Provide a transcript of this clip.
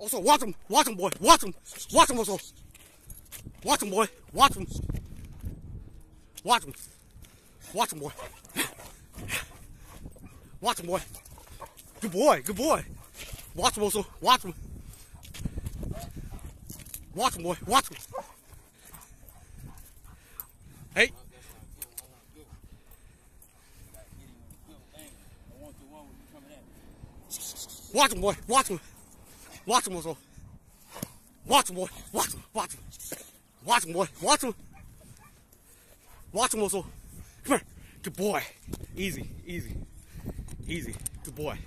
Oso, watch him, watch him, boy, watch him, watch him, Oso. Watch him, boy, watch him. Watch him. Watch him, boy. Watch him, boy. Good boy, good boy. Watch him, Oso, watch him. Watch him, boy, watch him. Hey. Watch him, boy, watch him. Watch him, Oso. Watch him, boy. Watch him. Watch him. Watch him, boy. Watch him. Watch him, Oso. Come here. Good boy. Easy. Easy. Easy. Good boy.